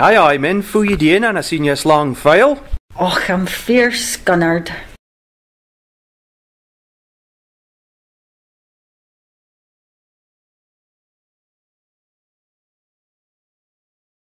Hi, hi men, voel jy die een en as sien jy slang vuil? Och, I'm fierce, Gunnard.